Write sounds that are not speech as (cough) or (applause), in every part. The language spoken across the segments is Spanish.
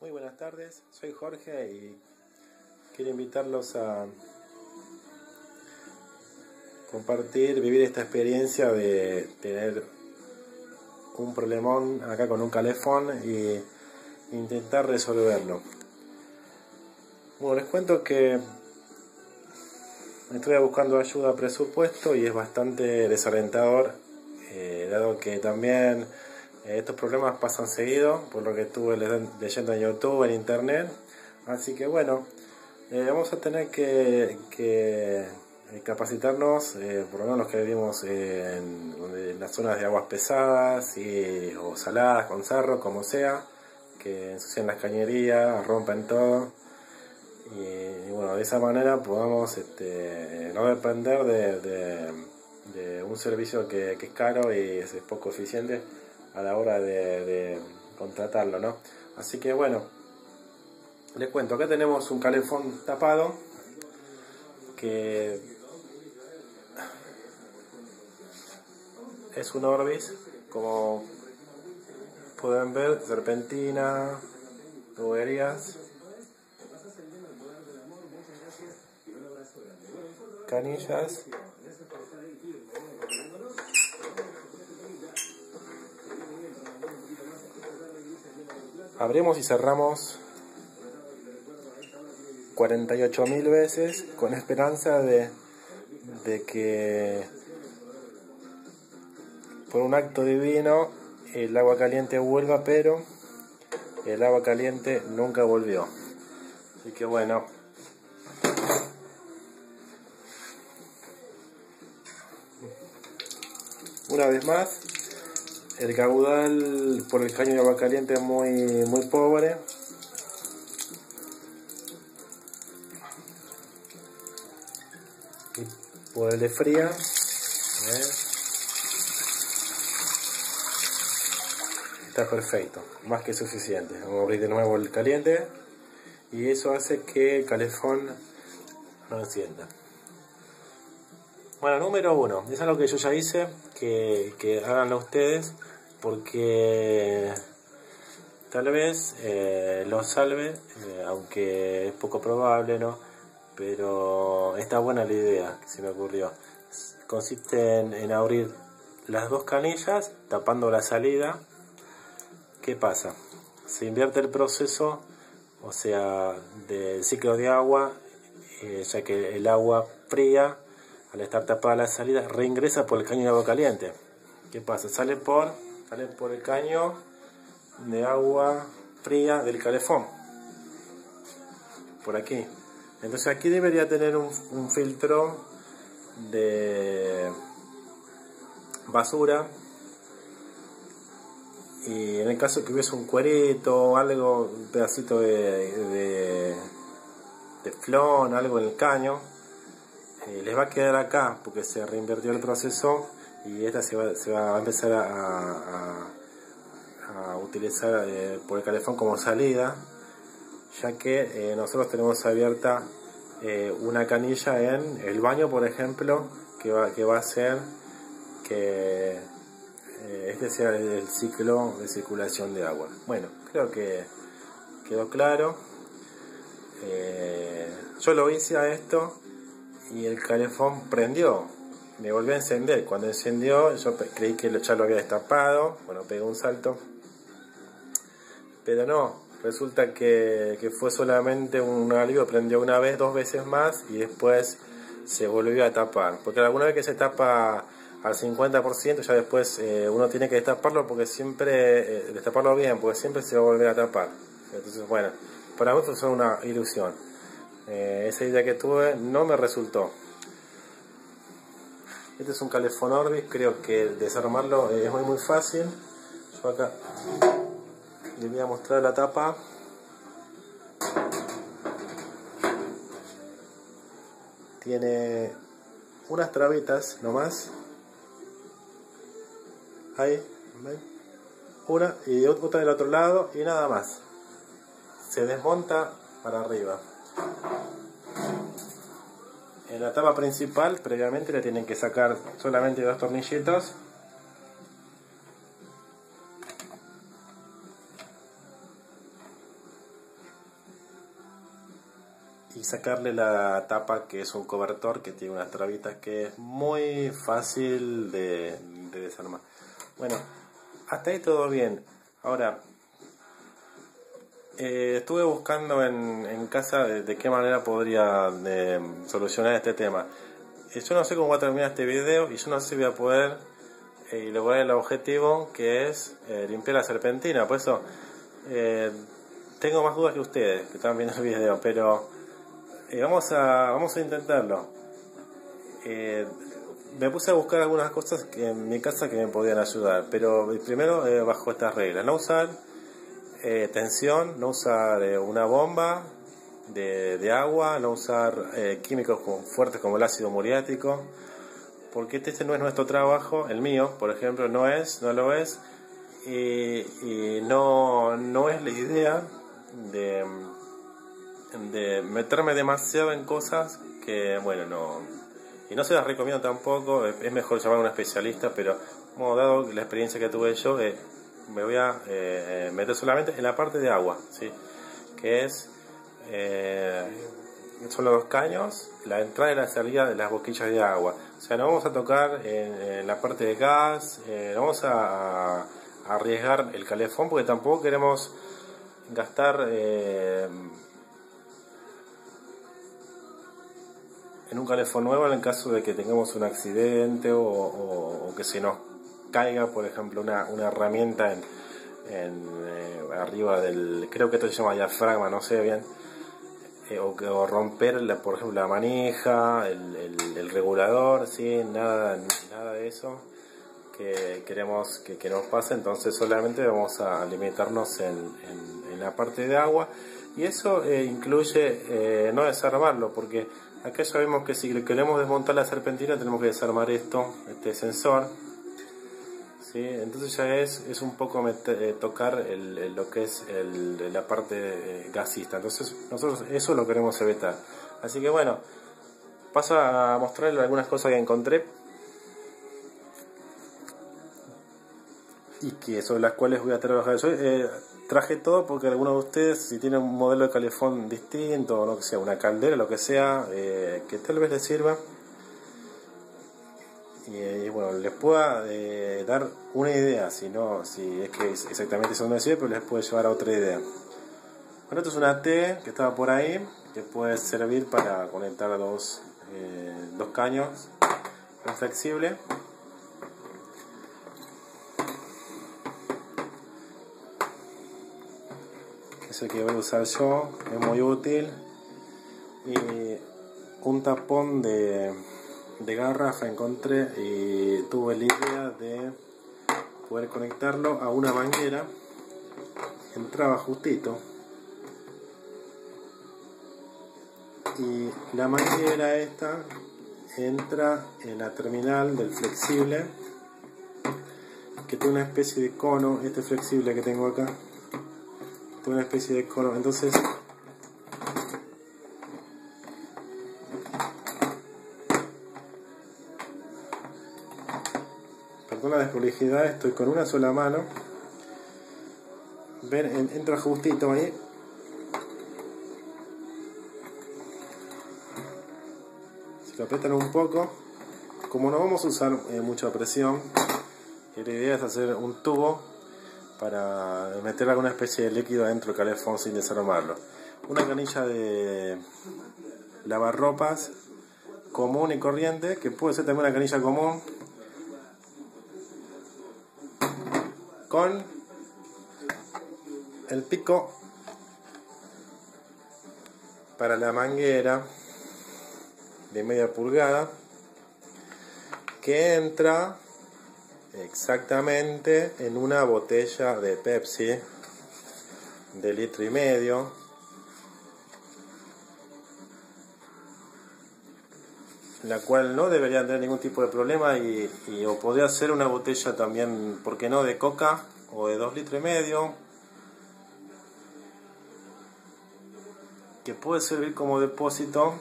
Muy buenas tardes, soy Jorge y quiero invitarlos a compartir, vivir esta experiencia de tener un problemón acá con un calefón y intentar resolverlo. Bueno, les cuento que estoy buscando ayuda a presupuesto y es bastante desalentador, eh, dado que también estos problemas pasan seguido, por lo que estuve leyendo en YouTube, en Internet. Así que bueno, eh, vamos a tener que, que capacitarnos, por lo menos los que vivimos en, las zonas de aguas pesadas y, o saladas, con sarro, como sea, que ensucian las cañerías, rompen todo y, bueno, de esa manera podamos este, no depender de, un servicio que, es caro y es, poco eficiente a la hora de, contratarlo, ¿no? Así que bueno, les cuento, acá tenemos un calefón tapado que es un Orbis, como pueden ver, serpentina, tuberías canillas abrimos y cerramos 48.000 veces con esperanza de, de que por un acto divino el agua caliente vuelva, pero el agua caliente nunca volvió. Así que bueno, Una vez más, el caudal por el caño de agua caliente es muy, muy pobre. Y por el de fría, está perfecto, más que suficiente. Vamos a abrir de nuevo el caliente y eso hace que el calefón no encienda. Bueno, número uno, es algo que yo ya hice, que, que háganlo ustedes, porque tal vez eh, lo salve, eh, aunque es poco probable, ¿no? Pero está buena la idea se me ocurrió. Consiste en, abrir las dos canillas, tapando la salida. ¿Qué pasa? Se invierte el proceso, o sea, del ciclo de agua, eh, ya que el agua fría al estar tapada la salida, reingresa por el caño de agua caliente. ¿Qué pasa? Sale por, por el caño de agua fría del calefón. Por aquí. Entonces aquí debería tener un, filtro de basura y en el caso que hubiese un cuerito o algo, un pedacito de, de, flón, algo en el caño, eh, les va a quedar acá porque se reinvirtió el proceso y esta se va, a empezar a, utilizar eh, por el calefón como salida ya que eh, nosotros tenemos abierta una canilla en el baño por ejemplo que va, que va a hacer que este sea el ciclo de circulación de agua bueno creo que quedó claro yo lo hice a esto y el calefón prendió. Me volvió a encender. Cuando encendió, yo creí que ya lo había destapado. Bueno, pegó un salto. Pero no, resulta que, fue solamente un alivio. Prendió una vez, dos veces más y después se volvió a tapar. Porque alguna vez que se tapa al 50%, ya después eh, uno tiene que destaparlo porque siempre, eh, destaparlo bien, porque siempre se va a volver a tapar. Entonces, bueno, para nosotros es una ilusión. Eh, esa idea que tuve no me resultó. Este es un calefón Orbis, creo que desarmarlo es muy muy fácil. Yo acá les voy a mostrar la tapa. Tiene unas trabitas nomás. Ahí, Una y otra del otro lado y nada más. Se desmonta para arriba en la tapa principal previamente le tienen que sacar solamente dos tornilletos. Y sacarle la tapa que es un cobertor que tiene unas trabitas que es muy fácil de, de desarmar. Bueno hasta ahí todo bien. Ahora eh, estuve buscando en, en casa de, qué manera podría solucionar este tema. Eh, yo no sé cómo va a terminar este video y yo no sé si voy a poder eh, lograr el objetivo que es limpiar la serpentina. Por eso tengo más dudas que ustedes que están viendo el video, pero eh, vamos, a, vamos a intentarlo. Eh, me puse a buscar algunas cosas que en mi casa que me podían ayudar, pero primero eh, bajo estas reglas. No usar tensión, no usar una bomba de, agua, no usar químicos fuertes como el ácido muriático, porque este, este, no es nuestro trabajo, el mío, por ejemplo, no es, no lo es, y, no, no es la idea de de meterme demasiado en cosas que, bueno, no. Y no se las recomiendo tampoco, es mejor llamar a un especialista, pero dado la experiencia que tuve yo, eh, me voy a eh, eh, meter solamente en la parte de agua, ¿sí? que es. son los caños, la entrada y la salida de las boquillas de agua. O sea, no vamos a tocar en, la parte de gas, no vamos a, arriesgar el calefón porque tampoco queremos gastar en un calefón nuevo en el caso de que tengamos un accidente o, que se nos caiga, por ejemplo, una, una herramienta en, eh, arriba del, creo que esto se llama diafragma, no sé bien, eh, o, o, romper, la, por ejemplo, la manija, el, el, regulador, ¿sí? nada, nada de eso que queremos que, que, nos pase, entonces solamente vamos a limitarnos en, en, la parte de agua y eso eh, incluye no desarmarlo porque Acá sabemos que si queremos desmontar la serpentina tenemos que desarmar esto, este sensor. ¿Sí? Entonces ya es, es un poco eh, tocar el, lo que es el, la parte eh, gasista. Entonces nosotros eso lo queremos evitar. Así que bueno, paso a mostrarles algunas cosas que encontré. Y que sobre las cuales voy a trabajar. Eh, traje todo porque algunos de ustedes, si tienen un modelo de calefón distinto, o lo que sea, una caldera, lo que sea, que tal vez les sirva, y, bueno, les pueda eh, dar una idea, si no, si es que exactamente eso no decir, pero les puede llevar a otra idea. Bueno, esto es una T que estaba por ahí, que puede servir para conectar dos, eh, dos caños, es flexible. que voy a usar yo, es muy útil. Y un tapón de, de garrafa encontré y tuve la idea de poder conectarlo a una manguera. Entraba justito. Y la manguera esta entra en la terminal del flexible que tiene una especie de cono, este flexible que tengo acá una especie de cono. Entonces, estoy con una sola mano. Ven, entra justito ahí. Si lo apretan un poco, como no vamos a usar eh, mucha presión, la idea es hacer un tubo para meter alguna especie de líquido dentro del calefón sin desarmarlo. Una canilla de lavarropas común y corriente, que puede ser también una canilla común, con el pico para la manguera de media pulgada que entra exactamente en una botella de Pepsi de litro y medio la cual no debería tener ningún tipo de problema y, o podría ser una botella también, ¿por qué no?, de coca o de dos litros y medio que puede servir como depósito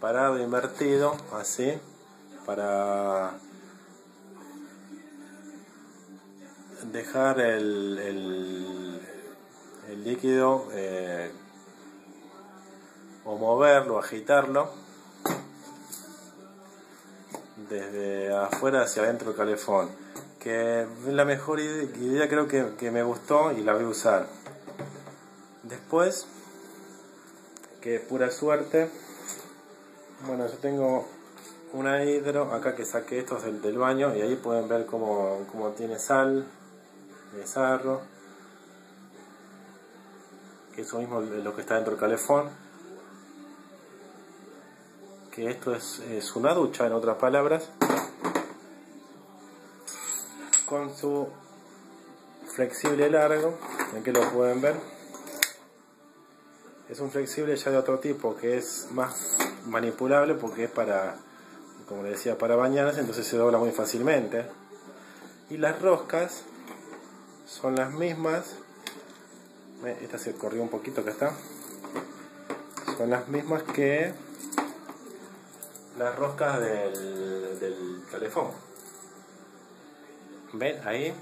parado invertido así para dejar el, el, líquido eh, o moverlo, agitarlo desde afuera hacia adentro del calefón. Que es la mejor idea, creo que, que me gustó y la voy a usar. Después, que pura suerte, bueno, yo tengo una hidro acá que saqué estos del, del baño y ahí pueden ver cómo, cómo tiene sal de sarro que eso mismo es lo que está dentro del calefón que esto es, es una ducha en otras palabras con su flexible largo que lo pueden ver es un flexible ya de otro tipo que es más manipulable porque es para como le decía, para bañarse, entonces se dobla muy fácilmente. Y las roscas son las mismas. Esta se corrió un poquito que está. Son las mismas que las roscas del, del. ¿Ven? Ahí.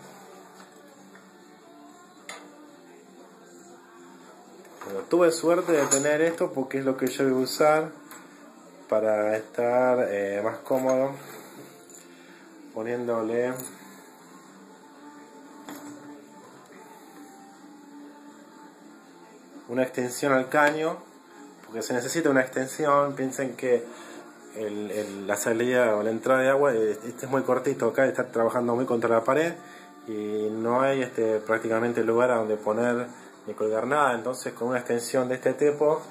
tuve suerte de tener esto porque es lo que yo voy a usar para estar eh, más cómodo poniéndole una extensión al caño porque se necesita una extensión piensen que la salida o la entrada de agua eh, este es muy cortito acá está trabajando muy contra la pared y no hay este prácticamente lugar a donde poner ni colgar nada entonces con una extensión de este tipo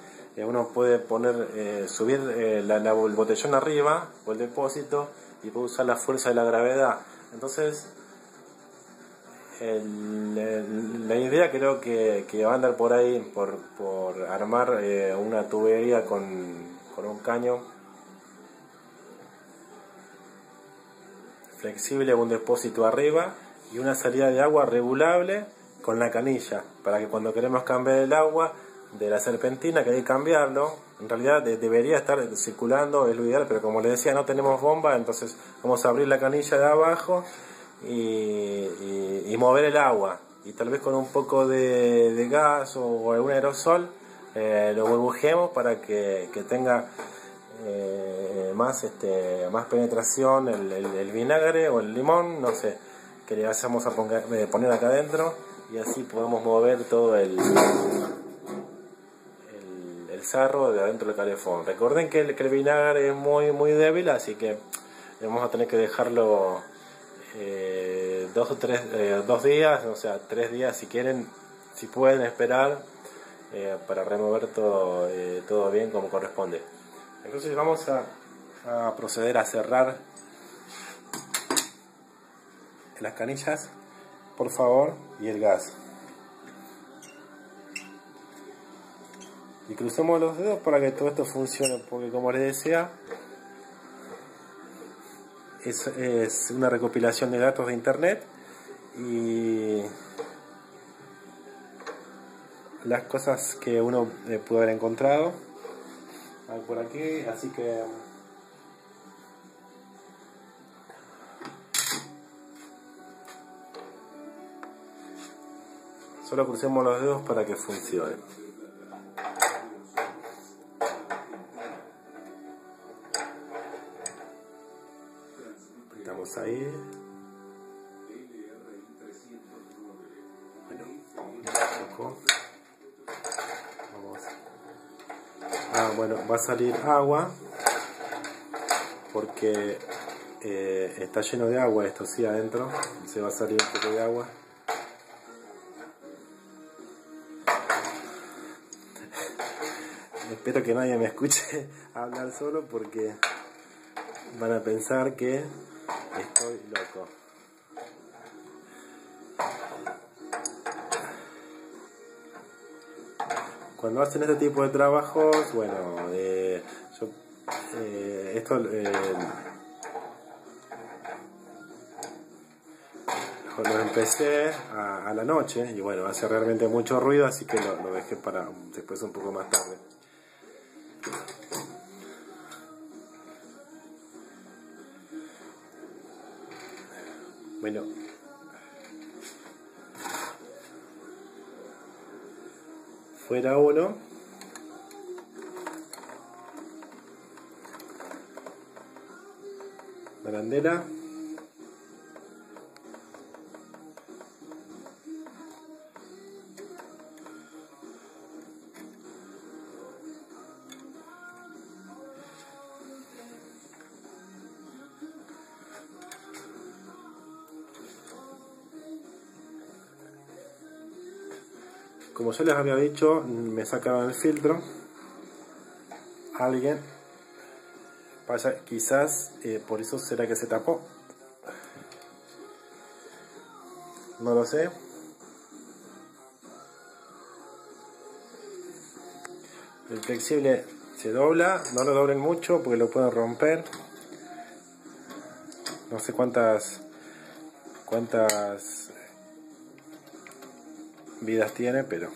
uno puede poner, eh, subir eh, la, el botellón arriba o el depósito y puede usar la fuerza de la gravedad. Entonces, la idea creo que, va a andar por ahí, por, por armar eh, una tubería con, con un caño flexible, un depósito arriba y una salida de agua regulable con la canilla, para que cuando queremos cambiar el agua de la serpentina que hay que cambiarlo. En realidad debería estar circulando, es lo ideal, pero como les decía, no tenemos bomba, entonces vamos a abrir la canilla de abajo y, mover el agua. Y tal vez con un poco de, gas o, algún aerosol eh, lo burbujemos para que, tenga eh, más, este, más penetración el, vinagre o el limón, no sé, que le vayamos a eh, poner acá adentro y así podemos mover todo el, sarro de adentro del calefón. Recuerden que el, vinagre es muy muy débil, así que vamos a tener que dejarlo eh, dos o tres eh, dos días, o sea, tres días si quieren, si pueden esperar eh, para remover todo, todo bien como corresponde. Entonces vamos a, a proceder a cerrar las canillas, por favor, y el gas. y crucemos los dedos para que todo esto funcione porque como les decía es, es una recopilación de datos de internet y las cosas que uno eh, puede haber encontrado por aquí así que solo crucemos los dedos para que funcione Estamos ahí. Bueno. Vamos. Ah, bueno, va a salir agua porque eh, está lleno de agua esto sí adentro. Se va a salir un poco de agua. Espero que nadie me escuche (laughs) hablar solo porque van a pensar que Estoy loco. Cuando hacen este tipo de trabajos, bueno, eh, yo, eh, esto eh, lo empecé a, la noche y bueno, hace realmente mucho ruido, así que lo, lo dejé para después un poco más tarde. Bueno. Fuera uno. Barandela. Como yo les había dicho me sacaban el filtro. Alguien pasa quizás eh, por eso será que se tapó. No lo sé. El flexible se dobla no lo doblen mucho porque lo pueden romper. No sé cuántas cuántas vidas tiene, pero...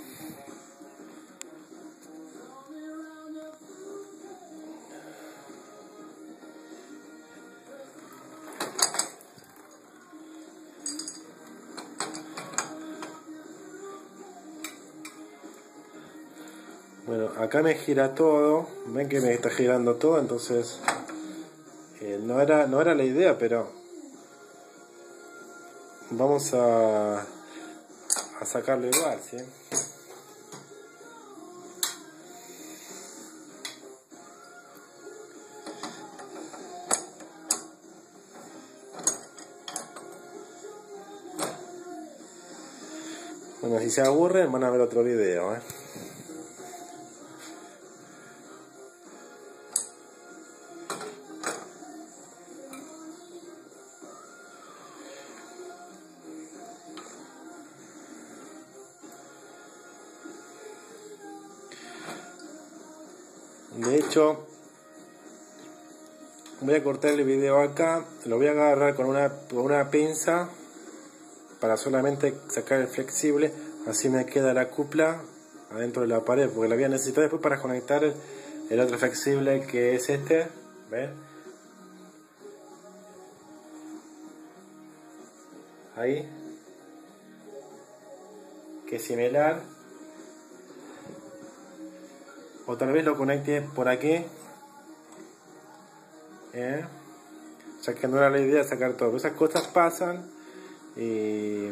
Bueno, acá me gira todo, ven que me está girando todo, entonces eh, no, era, no era la idea, pero vamos a a sacarlo igual, ¿sí? Bueno, si se aburren van a ver otro video, ¿eh? De hecho, voy a cortar el video acá, lo voy a agarrar con una, con una pinza para solamente sacar el flexible, así me queda la cupla adentro de la pared, porque la voy a necesitar después para conectar el, otro flexible que es este, ¿ven? Ahí, que similar o tal vez lo conecte por aquí. ¿eh? ya que no era la idea sacar todo. Esas cosas pasan y,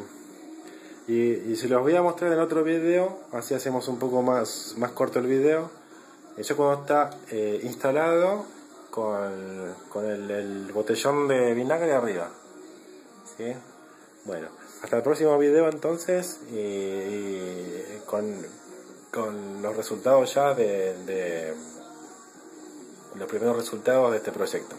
y, se los voy a mostrar en otro video. Así hacemos un poco más, más corto el video. Eso cuando está eh, instalado con, con el, botellón de vinagre arriba. ¿sí? bueno hasta el próximo video entonces y con con los resultados ya de, los primeros resultados de este proyecto.